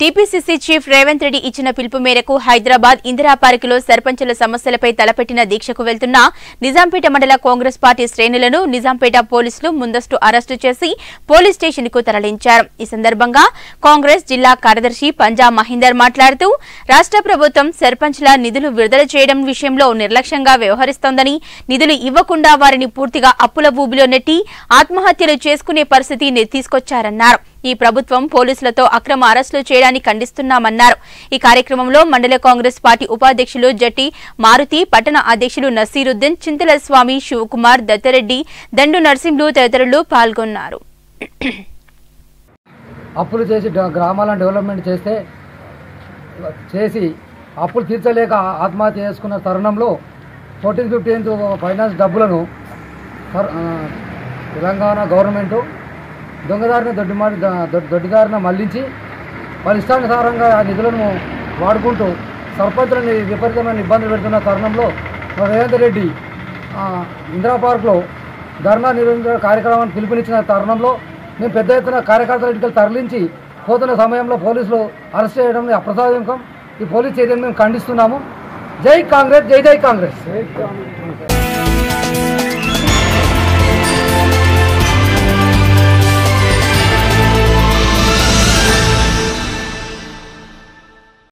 TPCC chief Revanth Reddy ఇచ్చిన పిలుపు మేరకు హైదరాబాద్ ఇందిరా పార్కులో సర్పంచుల సమస్యలపై తలపెట్టిన దీక్షకు వెళ్తున్న నిజాంపేట మండల కాంగ్రెస్ పార్టీ శ్రేణులను నిజాంపేట పోలీసులు ముందస్తు అరెస్టు చేసి పోలీస్ స్టేషన్కు తరలించారు. ఈ సందర్భంగా కాంగ్రెస్ జిల్లా కార్యదర్శి పంజా మహీందర్ మాట్లాడుతూ రాష్ట్ర ప్రభుత్వం సర్పంచ్ల నిధులు విడుదల చేయడం విషయంలో నిర్లక్ష్యంగా వ్యవహరిస్తోందని నిధులు ఇవ్వకుండా వారిని పూర్తిగా అప్పుల ఊబిలో నెట్టి ఆత్మహత్యలు చేసుకునే పరిస్థితి తీసుకొచ్చారన్నారు. ఈ ప్రభుత్వం పోలీసులతో అక్రమ అరెస్టులు చేయడాన్ని ఖండిస్తున్నామన్నారు. ఈ కార్యక్రమంలో మండల కాంగ్రెస్ పార్టీ ఉపాధ్యక్షులు జట్టి మారుతి పట్టణ అధ్యక్షులు నసీరుద్దీన్ చింతల స్వామి శివకుమార్ దత్తరెడ్డి దండు నర్సింహులు తదితరులు పాల్గొన్నారు. అప్పులు చేసి గ్రామాలను డెవలప్మెంట్ చేస్తే చేసి అప్పులు తీర్చలేక ఆత్మహత్య చేసుకున్న తరుణంలో ఫోర్టీన్ ఫిఫ్టీన్త్ ఫైనాన్స్ డబ్బులను తెలంగాణ గవర్నమెంటు దొంగదారిన దొడ్డి మాడి దొడ్డిదారిన మళ్ళించి వాళ్ళ ఇష్టానుసారంగా ఆ నిధులను వాడుకుంటూ సర్పంచులని విపరీతమైన ఇబ్బందులు పెడుతున్న తరుణంలో రేవంత్ రెడ్డి ఇందిరా పార్క్లో ధర్నా నిర్వహించిన కార్యక్రమాన్ని పిలుపునిచ్చిన తరుణంలో మేము పెద్ద ఎత్తున కార్యకర్తల ఇంటికి తరలించి పోతున్న సమయంలో పోలీసులు అరెస్ట్ చేయడం అప్రసాదకం ఈ పోలీస్ చర్యను మేము ఖండిస్తున్నాము. జై కాంగ్రెస్ జై జై కాంగ్రెస్.